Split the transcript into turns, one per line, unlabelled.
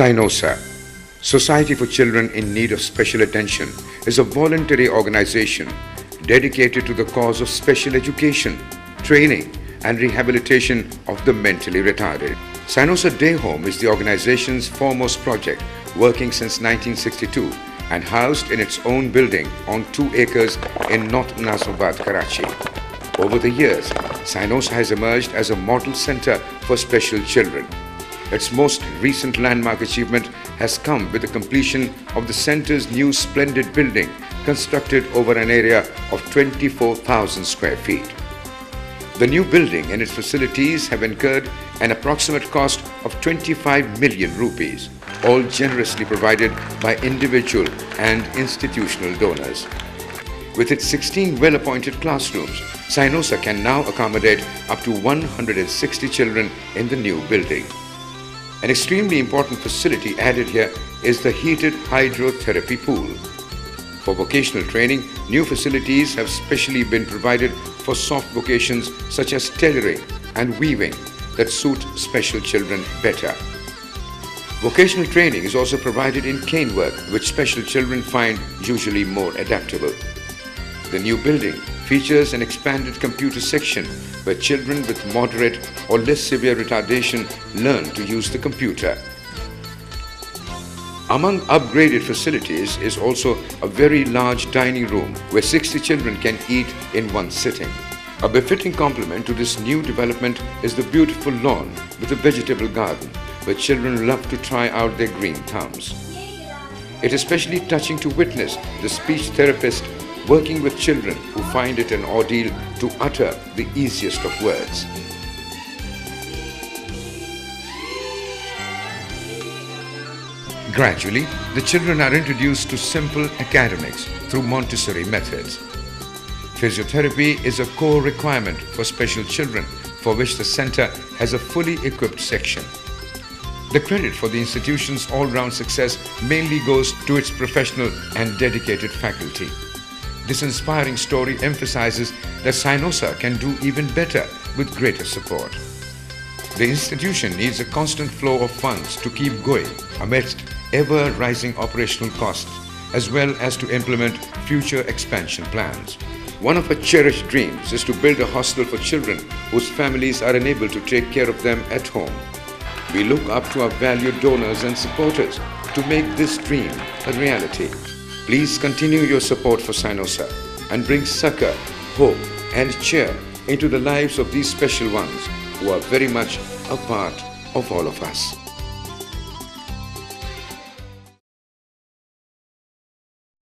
SCINOSA, Society for Children in Need of Special Attention, is a voluntary organization dedicated to the cause of special education, training, and rehabilitation of the mentally retarded. SCINOSA Day Home is the organization's foremost project, working since 1962 and housed in its own building on two acres in North Nazimabad, Karachi. Over the years, SCINOSA has emerged as a model center for special children. Its most recent landmark achievement has come with the completion of the center's new splendid building constructed over an area of 24,000 square feet. The new building and its facilities have incurred an approximate cost of 25 million rupees, all generously provided by individual and institutional donors. With its 16 well-appointed classrooms, SCINOSA can now accommodate up to 160 children in the new building. An extremely important facility added here is the heated hydrotherapy pool. For vocational training, new facilities have specially been provided for soft vocations such as tailoring and weaving that suit special children better. Vocational training is also provided in cane work, which special children find usually more adaptable. The new building features an expanded computer section where children with moderate or less severe retardation learn to use the computer. Among upgraded facilities is also a very large dining room where 60 children can eat in one sitting. A befitting complement to this new development is the beautiful lawn with a vegetable garden where children love to try out their green thumbs. It is especially touching to witness the speech therapist working with children who find it an ordeal to utter the easiest of words. Gradually, the children are introduced to simple academics through Montessori methods. Physiotherapy is a core requirement for special children for which the center has a fully equipped section. The credit for the institution's all-round success mainly goes to its professional and dedicated faculty. This inspiring story emphasizes that SCINOSA can do even better with greater support. The institution needs a constant flow of funds to keep going amidst ever-rising operational costs as well as to implement future expansion plans. One of her cherished dreams is to build a hostel for children whose families are unable to take care of them at home. We look up to our valued donors and supporters to make this dream a reality. Please continue your support for SCINOSA and bring succor, hope and cheer into the lives of these special ones who are very much a part of all of us.